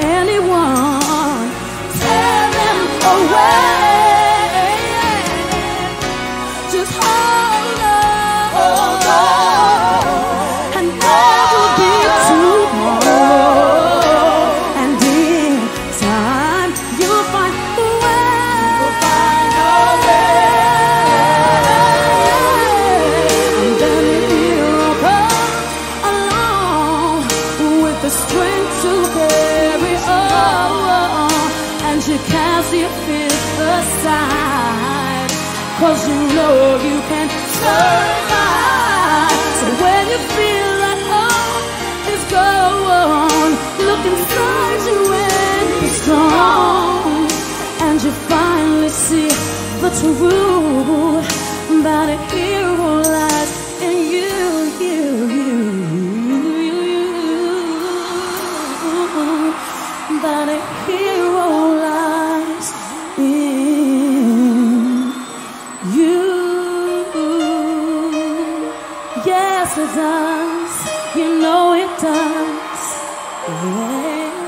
anyone. Tear them away. Just hold on. And will be tomorrow. And in time, you'll find a way. With the strength to cast your fears aside. Cause you know you can survive. So when you feel that all is gone, look inside you and be strong. And you finally see the truth that a hero lies in you, you, you, you, you. That It does. You know it does. Yeah.